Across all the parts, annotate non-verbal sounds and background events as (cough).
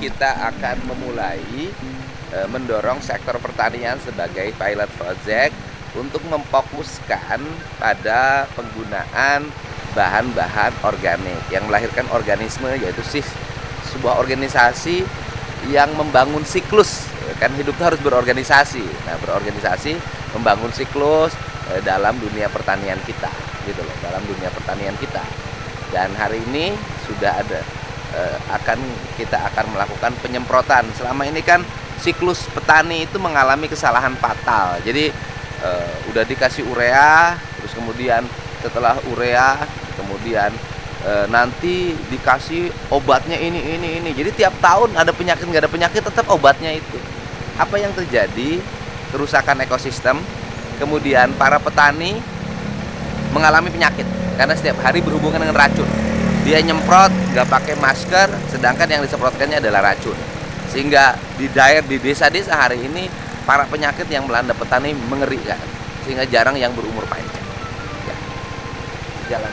kita akan memulai e, mendorong sektor pertanian sebagai pilot project untuk memfokuskan pada penggunaan bahan-bahan organik yang melahirkan organisme yaitu sis sebuah organisasi yang membangun siklus. Kan hidup itu harus berorganisasi. Nah berorganisasi membangun siklus e, dalam dunia pertanian kita gitu loh dalam dunia pertanian kita. Dan hari ini sudah ada akan kita akan melakukan penyemprotan. Selama ini kan siklus petani itu mengalami kesalahan fatal. Jadi eh, udah dikasih urea, terus kemudian setelah urea, kemudian eh, nanti dikasih obatnya ini ini ini. Jadi tiap tahun ada penyakit nggak ada penyakit tetap obatnya itu. Apa yang terjadi? Kerusakan ekosistem. Kemudian para petani mengalami penyakit karena setiap hari berhubungan dengan racun dia nyemprot nggak pakai masker sedangkan yang disemprotkannya adalah racun. Sehingga di daerah di desa-desa hari ini para penyakit yang melanda petani mengerikan sehingga jarang yang berumur panjang. Ya. jalan.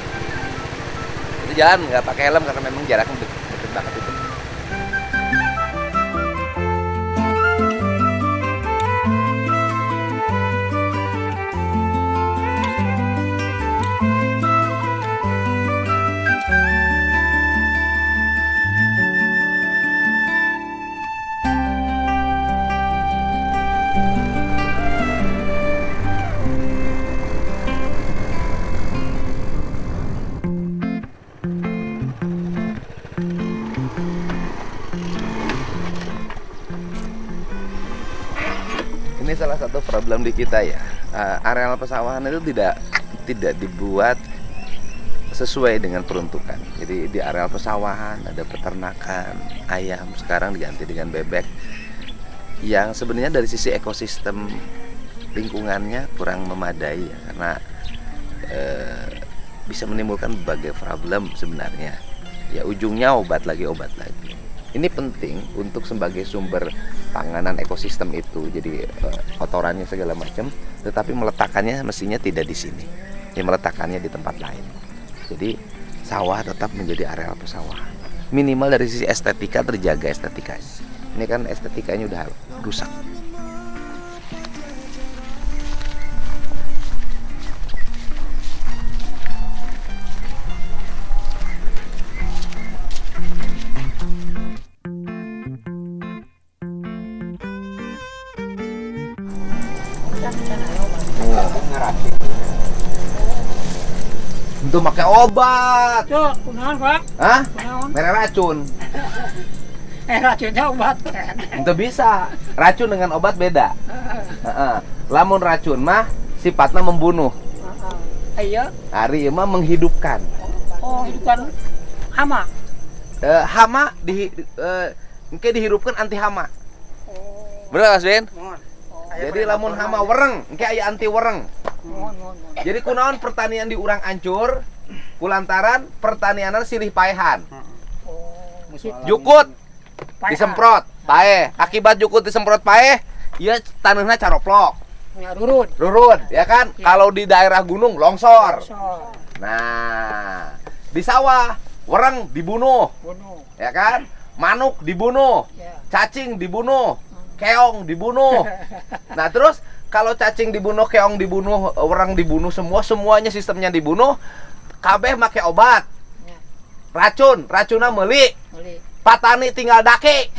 Itu jalan nggak pakai helm karena memang jaraknya deket banget itu ini salah satu problem di kita ya. Uh, areal pesawahan itu tidak tidak dibuat sesuai dengan peruntukan. Jadi di areal pesawahan ada peternakan ayam sekarang diganti dengan bebek. Yang sebenarnya dari sisi ekosistem lingkungannya kurang memadai ya karena uh, bisa menimbulkan berbagai problem sebenarnya. Ya ujungnya obat lagi obat lagi. Ini penting untuk sebagai sumber panganan ekosistem itu jadi uh, kotorannya segala macam tetapi meletakkannya mestinya tidak di sini. Ya meletakkannya di tempat lain. Jadi sawah tetap menjadi areal pesawahan minimal dari sisi estetika terjaga estetikanya. Ini kan estetikanya udah rusak untuk pakai obat Cuk, kunaon, Pak? Hah? Kunaon? racun (laughs) Eh, racunnya obat kan. itu bisa racun dengan obat beda Heeh. lamun racun mah sifatnya membunuh Iya. hari mah menghidupkan Oh, itu kan hama. Eh, hama di eh, engke dihirupkan anti hama Oh, bener Mas Ben mohon. jadi lamun hama wereng engke aya anti wereng. Jadi kunaon pertanian di urang ancur kulantaran pertanianan silih paehan. Oh, jukut disemprot pae. Akibat jukut disemprot pae iya tanahnya caroplok. Ya, rurut. rurun ya kan? Ya. kalau di daerah gunung longsor. So, nah di sawah wereng dibunuh. Bunuh. ya kan? Manuk dibunuh. Ya. cacing dibunuh. Keong dibunuh. (laughs) Nah terus kalau cacing dibunuh keong dibunuh wereng dibunuh semua semuanya sistemnya dibunuh kabeh make obat. Ya, racun racunnya meli. Beli. patani tinggal daki. (laughs)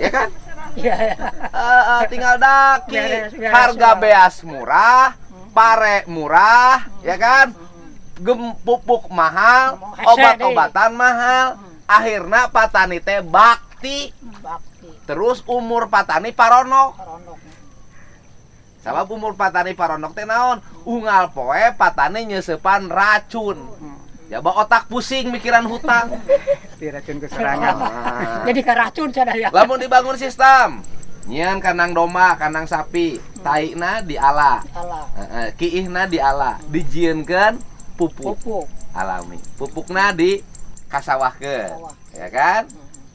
Ya kan? Ya. Eh, eh, tinggal daki. Harga beas murah pare murah ya kan? Gem pupuk mahal obat-obatan mahal. Akhirnya patani teh bakti. Bakti. terus umur patani Karondok. Sabab umur patani paronok teh naon? Unggal poe patani nyesepan racun. Ya bawa otak pusing mikiran hutang. (laughs) Diracun keserangan. Nah, Jadi ke racun saya ya. lamun dibangun sistem nyian kandang domba kandang sapi taikna diala Salah. Heeh, kiihna diala dijieunkeun pupuk. Pupuk. alami. Pupukna di kasawahkeun. Sawah. ya kan?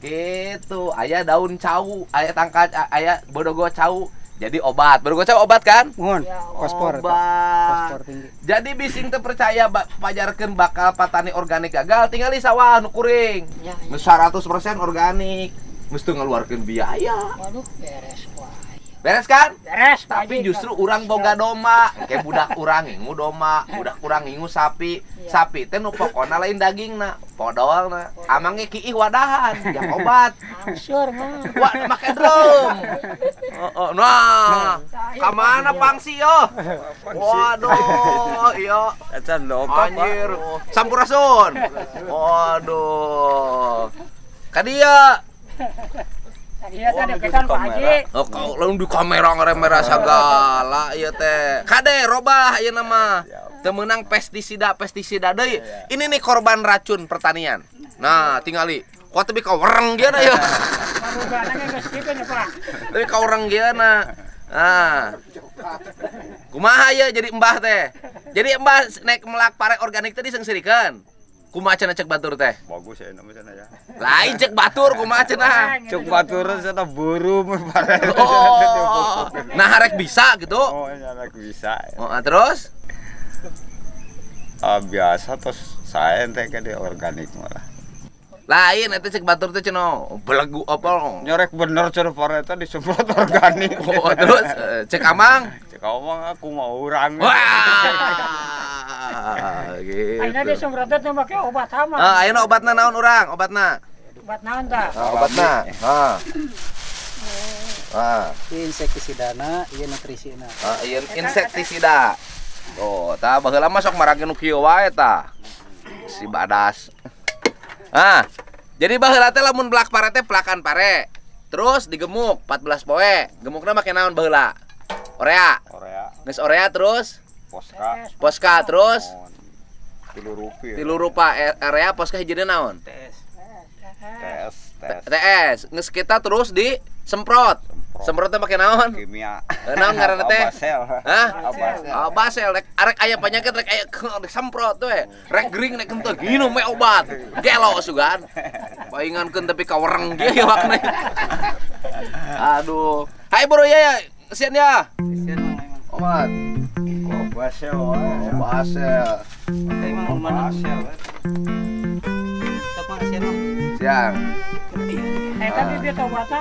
Gitu aya daun cau aya tangkat aya bodogo cau Jadi obat. Baru gocap obat kan? Mohon, Ya, fosfor. Pak. Obat. Fosfor tinggi. Jadi bising teu percaya ba- pajarkeun bakal patani organik gagal tinggal di sawah nu kuring. Ya, Geus 100% organik. Mesti ngeluarkeun biaya. Waduh, beres wah. Beres kan? Beres, Tapi justru orang boga doma, kayak budak urang ngingu doma, (laughs) budak urang ngingu sapi. Iya. Sapi teh nu pokona lain dagingna, podolna. Amangnya kiih wadahan, yang obat. Mah. Wah, make drum. (laughs) Oh, oh, nah, kamana pangsi yo? Waduh, (laughs) iya. Acan loka Anjir, sampurasun. Waduh. Kadia. Iya tadi deketan Pak Haji. Oh, kau lalu di kamera ngeremera segala ieu teh. Kade robah ieu nama. Teu meunang pestisida pestisida deui. Ini nih korban racun pertanian. Nah, tingali. Kuat tapi kau wereng dia ya. Tapi kau wereng dia Nah. Kumaha ya jadi embah teh? Jadi embah naik melak pare organik tadi sengsirikeun. Kumaha cenah cek batur teh? Bagus ya namanya sana ya. Lain cek batur kumaha cenah? Cuk batur sana buru pare. (laughs) Oh. Nah, harek bisa gitu. Oh, ya anak bisa. Oh, ah, terus? Ah, biasa terus saya ente ke di organik malah. Lain eta cek batur teh cenah belegu apa? Nyorek bener pare teh disemprot (laughs) organik. Oh, terus eh, cek amang. Cek omong aku mau urang. Wah. (laughs) Gitu. Make obat hama. Ah, ayeuna obatna naon urang? Obatna. Obat naon tah? Ah, obatna. Ah. Ah, Ieu insektisidana, ieu nutrisina. ah ieu insektisida. Oh, tah baheula marage nu kieu wae tah. Si badas. Ah, jadi baheula teh lamun belak pare teh pelakan pare. Terus digemuk 14 poe. Gemukna make naon baheula? Orea. Korea, Geus orea terus poska, poska terus tilu rupiah. tilu rupa e- area poska hijina naon? tes, tes, TS. Geus kita terus disemprot. Semprotnya pakai naon? kimia. Eh, naon ngaranna teh? Abasel. Hah? Abasel. Ah, basel rek arek aya penyakit rek aya rek semprot tuh eh. Rek gering rek kenteu ginu me obat. Gelo sugan. Paingankeun tapi kawereng ge ya wakna. Aduh. Hai bro ya ya. Kesian ya. Obat. Wae. Basel. Abasel. Siang. Eta bibit obatna.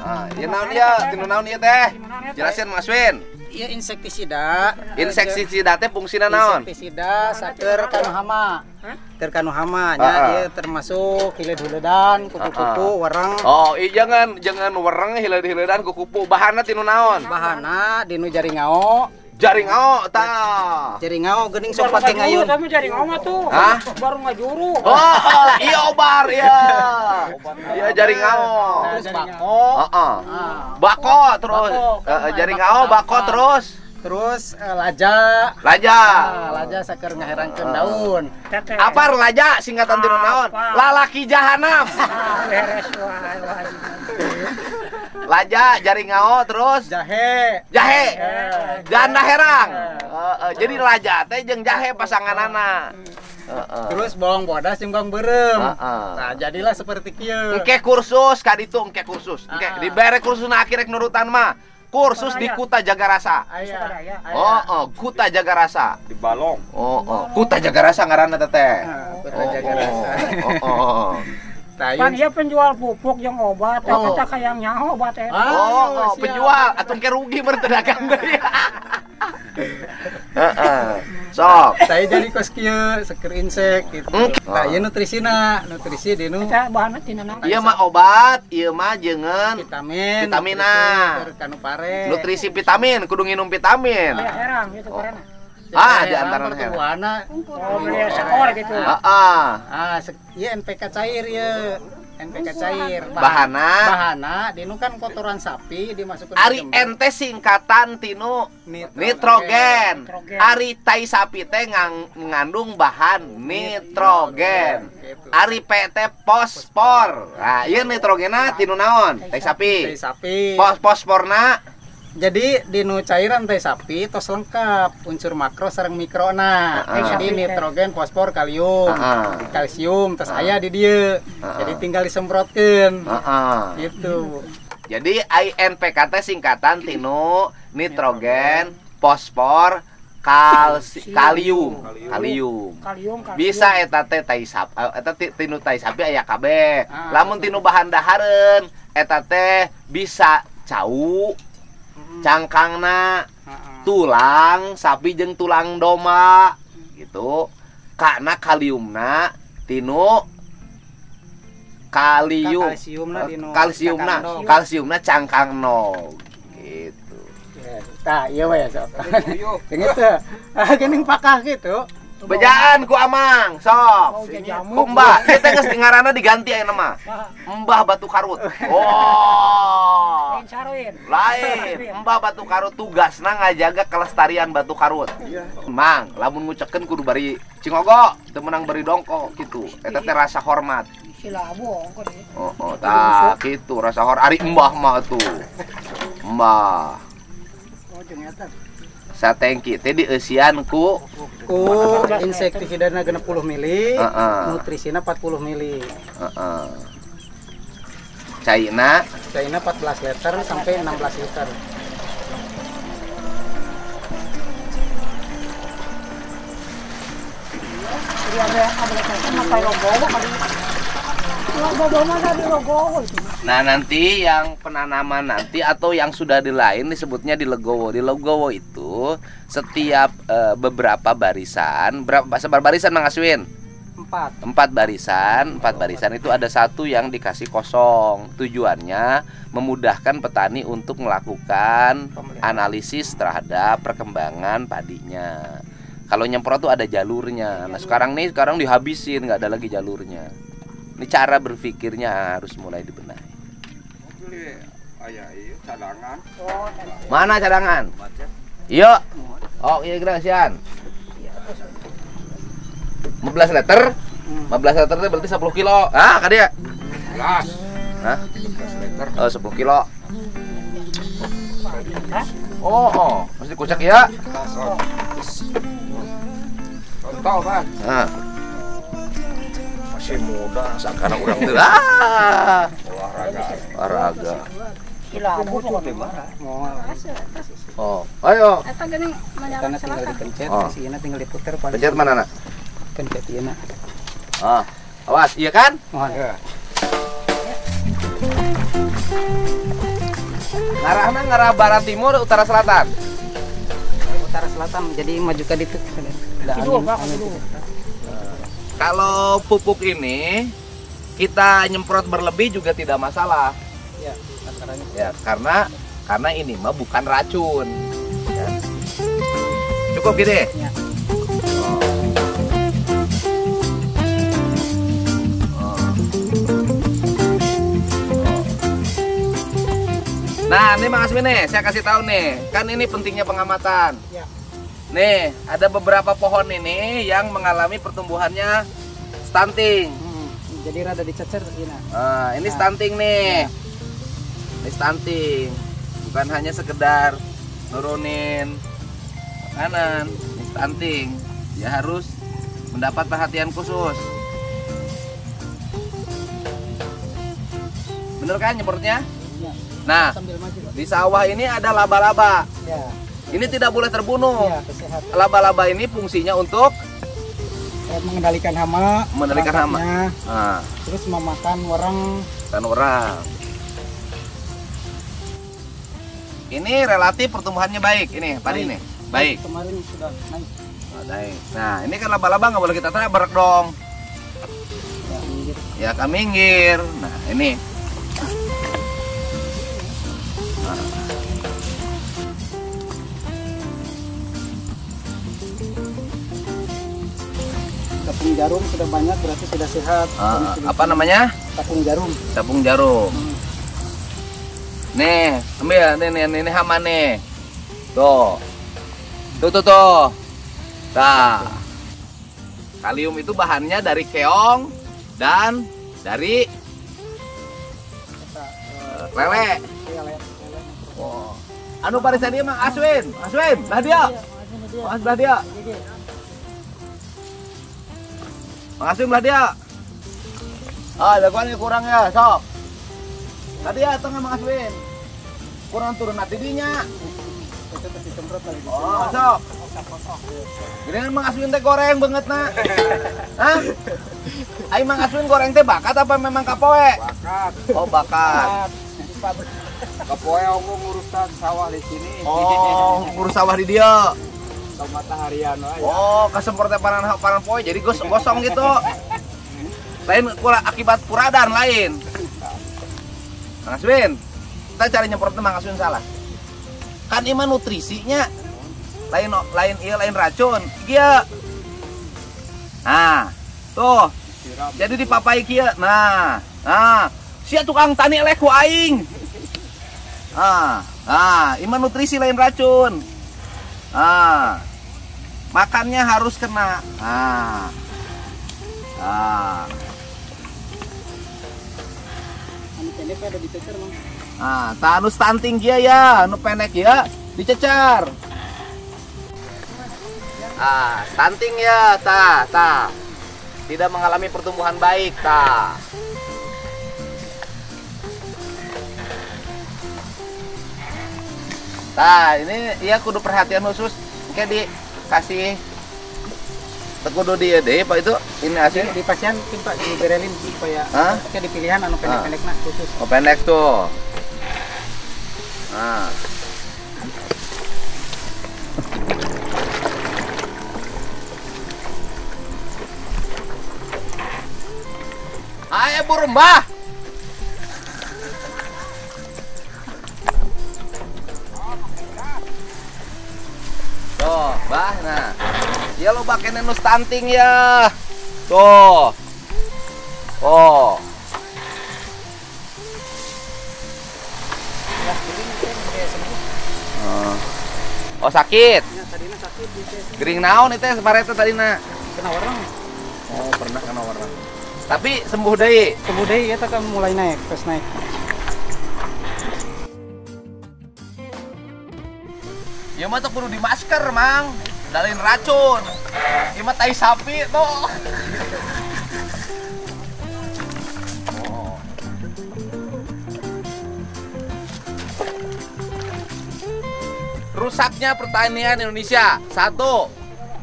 Ah, naon ya? Tinu naon ieu teh? Jelasin Mas Win. Ieu insektisida. Insektisida teh fungsina naon? Insektisida saker kanu hama. Keur kanu hama Ah, nya ah. ieu termasuk hileud-hileudan, kupu-kupu, wereng. Oh, iya jangan jangan wereng hileud-hileudan ku kupu. Bahanna tinu naon? Bahana dinu jaringao, Jaring ao tah. jaringao geuning sok Baru pake ngayun. Tapi jadi ngoma tuh. Hah? Baru ngajuru. Oh, oh, iya obar ya. Iya jaring ao. Terus bako. Heeh. Ah, Bako terus. Bako, Eh, jaring bako ao bako terus. Terus eh, laja. Laja. Ah, laja saker ngaherangkeun daun. Apa laja singkatan tinu naon? Lalaki jahanam. Ah, beres wae wae. Laja jaring ao terus Jahe. jahe. Janda herang. Heeh, jadi laja teh jeung jahe pasanganana. Heeh. Terus bawang bodas jeung bawang beureum. Heeh. Nah, jadilah seperti kieu. Engke kursus ka ditu engke kursus. Engke Ah. dibere kursus na akhirnya nurutan mah. Kursus di Kuta Jaga Rasa. Oh, oh, Kuta Jaga Rasa. Di balong. Oh, oh, Kuta Jaga Rasa ngaranna teteh. Ah, Oh, Kuta Jaga Rasa. oh, oh, oh. Nah, Pan dia penjual pupuk yang obat, Oh. oh. kayak yang nyaho obat eta. Ah, Oh, oh, siap. penjual atau engke rugi bertedagang. (laughs) Heeh. Sok. saya jadi kos kieu seker insek gitu. Hmm. Nah, ieu nutrisina, nutrisi dinu Eta bahanna tina naon? Ieu mah obat, ieu mah jeungeun vitamin, Vitamina. nutrisi, vitamin, kudu nginum vitamin. Aya herang gitu karena. Ah, di antara herang pertumbuhanna. Oh, beli sekor gitu. Heeh. Ah, sek- ieu NPK cair ieu. NPK cair. Bahana Bahana dinu kan kotoran sapi dimasukkan ke Ari ente singkatan tinu Nitrogen. nitrogen. Nitrogen. Ari tai sapi teh ngang- mengandung bahan nitrogen. Gitu. Ari PT fosfor. Nah, ieu nitrogena tinu naon? Tai Tai sapi. sapi. Fos fosforna Jadi dinu cairan teh sapi tos lengkap unsur makro sareng mikrona. Ah. Jadi nitrogen, fosfor, kalium. Ah. Kalsium tos aya di dieu. Ah. Jadi tinggal disemprotkeun. Heeh. Gitu. Jadi INPK teh singkatan tinu nitrogen, fosfor, kalsi, kalium, kalium. Kalium, kalium. Bisa eta teh tai sap, eh, eta ti- tinu tai sapi aya kabeh. Ah, Lamun tinu bahan dahareun eta teh bisa cau, cangkangna, tulang sapi jeung tulang domba gitu. Karena kaliumna tinu kalium kalsiumna kalsiumna cangkang kalsiumna cangkangno gitu Ya, Tah, iya we sok. Yang itu. Ah, geuning pakah gitu. Bejaan ku amang sok ku mbah. Kita geus ngaranna diganti ayeuna mah. Nah, mbah batu karut. Oh. Lain mbah batu karut tugasna ngajaga kelestarian batu karut. Mang lamun ngucekeun kudu bari cingogo teu meunang bari dongko gitu eta teh rasa hormat. Oh, oh tak gitu rasa hor ari mbah mah tuh. Mbah. Oh, jeung eta. Satengki teh dieusian ku Ku insektisidana 60 mili, Heeh. nutrisina 40 mili. heeh. Caina Caina 14 liter sampai 16 liter. Nah nanti yang penanaman nanti atau yang sudah di lain disebutnya di legowo. Di legowo itu setiap eh, beberapa barisan, berapa sebar barisan Mang Aswin? 4. Empat barisan, empat barisan itu ada satu yang dikasih kosong. Tujuannya memudahkan petani untuk melakukan analisis terhadap perkembangan padinya. Kalau nyemprot tuh ada jalurnya. Nah sekarang nih sekarang dihabisin nggak ada lagi jalurnya. Ini cara berpikirnya harus mulai dibenahi. Beli ayah iya cadangan. Oh, Mana cadangan? Yuk. Oh iya Grasian. 15 liter. 15 liter itu berarti 10 kilo. Ah, kan dia. Belas. Hah? liter. Oh, 10 kilo. Oh, oh, mesti kucek ya. Contoh, Bang. Nah, Masih muda. sakana urang teu. Ah, Olahraga. olahraga. sila bohong. Mau Oh, ayo. Eta geuning menjalan karena tinggal dipencet, Oh. sihina tinggal diputer paling Pencet mana, Nak? pencet ieu na. Ah, awas, iya kan? Oh, Ya. Ngarahna ngarah barat timur, utara selatan. utara selatan jadi maju ke ditu. Ada Kidul, Pak, kidul. Kalau pupuk ini kita nyemprot berlebih juga tidak masalah. Ya. Ya, karena karena ini mah bukan racun. Ya. Cukup gini. Ya. Oh. Oh. Nah, ini Mang Asmi nih, saya kasih tahu nih, kan ini pentingnya pengamatan. Ya. Nih, ada beberapa pohon ini yang mengalami pertumbuhannya stunting. Hmm, jadi rada dicecer na. Nah, ini Nah. stunting nih. Ya. Ini stunting. Bukan hanya sekedar nurunin makanan, stunting. Dia harus mendapat perhatian khusus. Bener kan nyemprotnya? Ya. Nah, di sawah ini ada laba-laba. Ya. Ini tidak boleh terbunuh. Ya, kesehatan. Laba-laba ini fungsinya untuk Eh, mengendalikan hama, Mengendalikan hama. nah, terus memakan orang kan orang. Ini relatif pertumbuhannya baik ini, padi Baik. ini. Baik. Kemarin sudah naik. Oh, baik. Nah, ini kan laba-laba nggak boleh kita tabrak dong. Ya, minggir. Ya kami minggir. Nah, ini. Tepung jarum sudah banyak berarti sudah sehat. Sudah- apa namanya? Tepung jarum. Tabung jarum. Hmm. Nih, ambil nih nih nih, ini hama nih. Tuh. Tuh tuh tuh. Nah. Kalium itu bahannya dari keong dan dari eh, lele. Oh. Anu barisan dia mah Aswin, Aswin, lah dia. Mas belah dia. Mang Aswin belah dia. Ah, kurang ya, sok. Tadi ya tengah Mang Aswin. Kurang turun nanti dinya. Lagi. Oh, sok. Kan Mang Aswin teh goreng banget na. Hah? Mang Aswin goreng teh bakat apa memang kapoe? Bakat. Oh, bakat. Kapoe aku ngurusan sawah di sini. Oh, ngurus sawah di dia. Mataharian aja. Oh, kasempor teh paran paran poe jadi gos gosong gitu. Lain kura, akibat kuradan lain. Mang Aswin, kita cari nyemprotnya Mang Aswin salah. Kan ima nutrisinya lain lain iya lain racun. Iya. Nah, tuh jadi dipapai kia. Nah, nah, sia tukang tani elek ku aing. Ah, ah, ima nutrisi lain racun. Ah, makannya harus kena. Ah, ah, Anu pendek ada dicecer mang. Ah, tak anu stunting dia ya, anu pendek ya, dicecar. Ah, stunting ya, ta, ta. Tidak mengalami pertumbuhan baik, ta. Nah, ini ya kudu perhatian khusus kayak dikasih tekudu dia deh, Pak itu ini asli Di pasien timpa diberelin supaya Hah? di pilihan anu pendek-pendek nak khusus. Oh pendek tuh. Nah. Ayo burung mbah. Tuh, mbah, nah. Ya lo pakai nenu stunting ya. Tuh. Oh. Oh, sakit. Ya, tadinya sakit. Gering naon itu separete tadi na. Kena orang. Oh, pernah kena warna. Tapi sembuh deui. Sembuh deh ya kan mulai naik, terus naik. Ya mah tuh kudu di masker, Mang. Dalin racun. Ieu mah tai sapi tuh. Rusaknya pertanian Indonesia. Satu,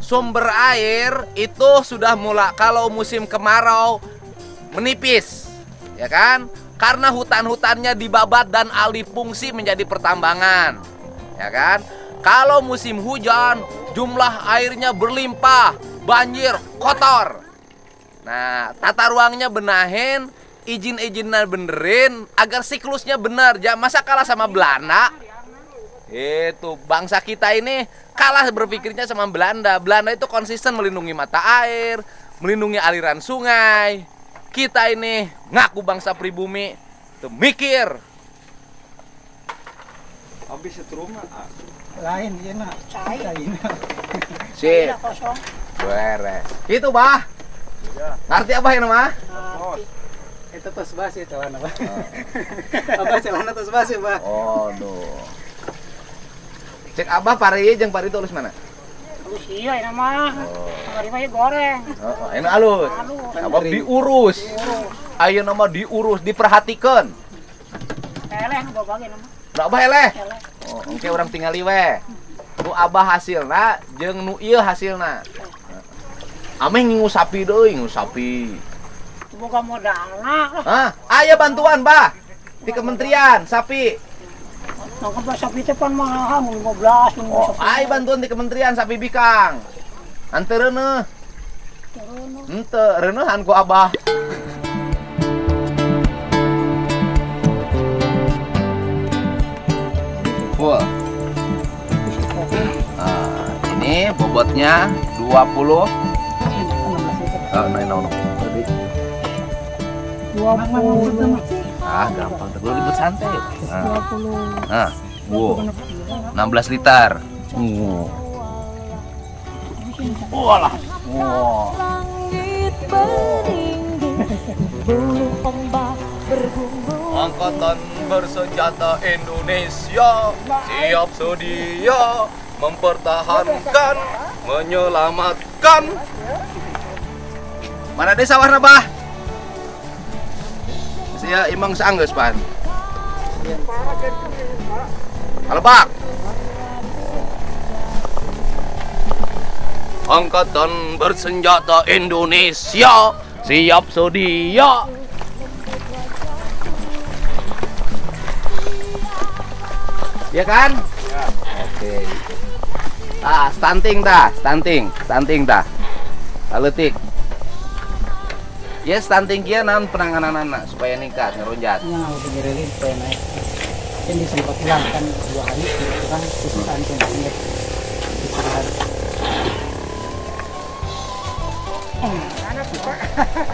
sumber air itu sudah mulai kalau musim kemarau menipis, ya kan? Karena hutan-hutannya dibabat dan alih fungsi menjadi pertambangan, ya kan? Kalau musim hujan, jumlah airnya berlimpah, banjir, kotor. Nah, tata ruangnya benahin, izin-izinnya benerin agar siklusnya benar. Jangan masa kalah sama Belanda. Itu bangsa kita ini kalah berpikirnya sama Belanda. Belanda itu konsisten melindungi mata air, melindungi aliran sungai. Kita ini ngaku bangsa pribumi, tuh mikir. Habis setrum ah. Lain iya nak. Lain. (laughs) Kosong. beres. Itu, Bah. Ngerti apa ini, mah? Itu tos basi cawan (laughs) apa? Apa cawan tos basi, Bah? Oh, no. Cek Abah pari jeung pari tulis mana? Terus iya ini mah. Kemarin mah ya goreng. Oh, oh, ini alus. Abah diurus. Ayo nama diurus, diperhatikan. Eleh nu babagi nama. Nggak Abah eleh. Oh, engke orang tinggali we. Nu Abah hasilna jeung nu ieu hasilna. Ameh ngingu sapi deui, ngingu sapi. Boga modalna. Hah? Aya bantuan, Bah. Di kementerian sapi. Nang sapi teh pan mahal mun 15 mun Oh, ay bantuan di kementerian sapi bikang. Anteureuneuh. Henteu, reunehan ku Abah. Full. Nah, ini bobotnya 20 Ah, nah, nah, nah. Tadi. 20 Ah, gampang. Terlalu ribet santai. Nah, 20 nah. Wow. 16 liter. Wow. Walah. Wow. Angkatan bersenjata Indonesia siap sedia mempertahankan, menyelamatkan. Mana desa warna bah? Saya imang seanggeus pan. Halo Pak. Angkatan bersenjata Indonesia siap sedia. Ya kan? Oke. Ah, stunting dah, stunting, stunting dah. Aletik. Ya stunting kia naon penanganan anak supaya nikah ngerunjat. Yang harus digerilin supaya naik. Kan disemprot hilang kan dua hari itu kan kesusahan cengkangnya. Istirahat.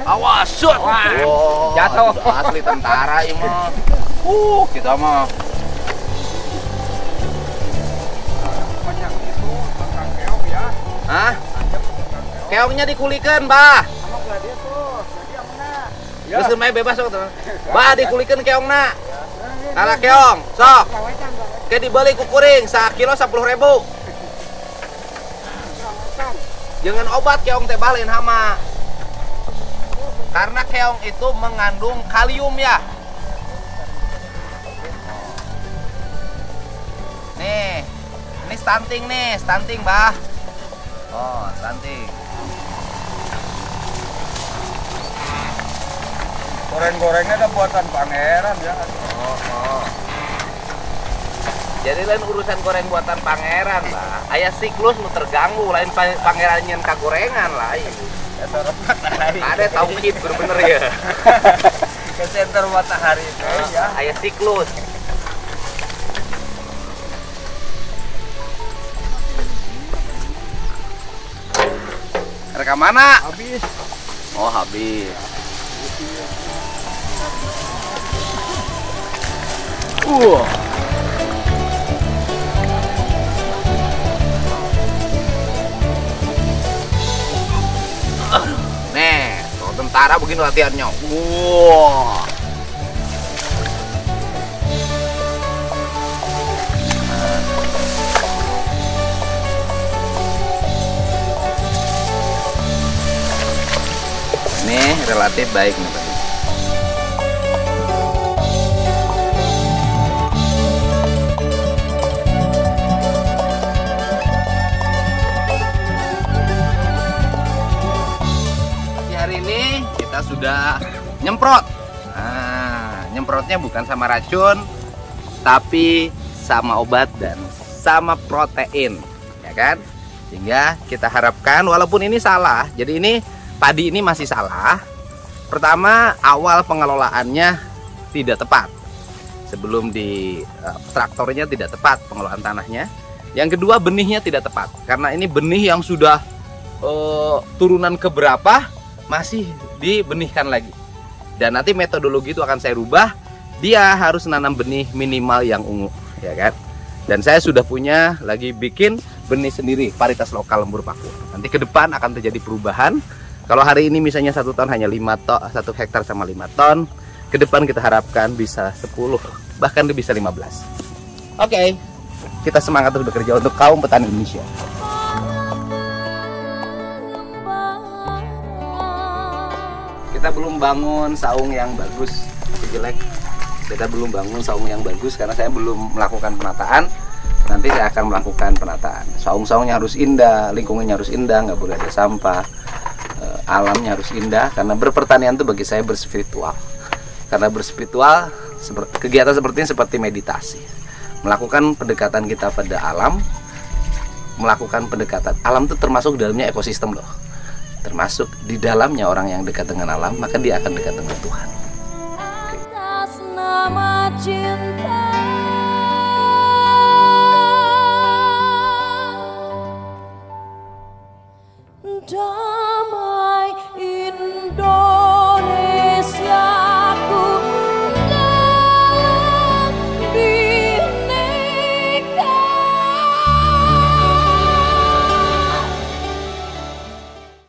Awas, shot. Wow, Jatuh. Asli tentara ini mah. Uh, kita mah. Hah? Keongnya dikulikan, Bah. Geus main bebas sok teman. Bah dikulikan keongna. Kala keong, sok. Ke dibeli ku kuring, sa kilo 10 ribu. Jangan obat keong teh balen hama. Karena keong itu mengandung kalium ya. Nih, ini stunting nih, stunting bah. Oh, stunting. Goreng-gorengnya ada buatan pangeran ya. Oh, oh. Jadi lain urusan goreng buatan pangeran lah. Ayah siklus nu terganggu, lain pa- pangeran nyen kagorengan lain. Ada tauhid bener-bener ya. (laughs) Ke center matahari itu ya. Ayah siklus. Rekam mana? Habis. Oh habis. Aduh, Nih, tuh tentara begini latihannya. Wah. Ini relatif baik nih. Nyemprot. Nah, nyemprotnya bukan sama racun, tapi sama obat dan sama protein, ya kan? Sehingga kita harapkan walaupun ini salah, jadi ini padi ini masih salah. Pertama, awal pengelolaannya tidak tepat. Sebelum di eh, traktornya tidak tepat pengelolaan tanahnya. Yang kedua, benihnya tidak tepat karena ini benih yang sudah eh, turunan keberapa masih dibenihkan lagi. Dan nanti metodologi itu akan saya rubah. Dia harus nanam benih minimal yang ungu, ya kan? Dan saya sudah punya lagi bikin benih sendiri varietas lokal lembur paku. Nanti ke depan akan terjadi perubahan. Kalau hari ini misalnya satu ton hanya 5 ton, satu hektar sama 5 ton, ke depan kita harapkan bisa 10, bahkan bisa 15. Oke, kita semangat terus bekerja untuk kaum petani Indonesia. Kita belum bangun saung yang bagus, jelek. Kita belum bangun saung yang bagus karena saya belum melakukan penataan. Nanti saya akan melakukan penataan. Saung-saungnya harus indah, lingkungannya harus indah, nggak boleh ada sampah. Eh, alamnya harus indah karena berpertanian itu bagi saya berspiritual. Karena berspiritual kegiatan seperti ini seperti meditasi. Melakukan pendekatan kita pada alam, melakukan pendekatan alam itu termasuk dalamnya ekosistem loh termasuk di dalamnya orang yang dekat dengan alam maka dia akan dekat dengan Tuhan. Atas nama cinta. Don't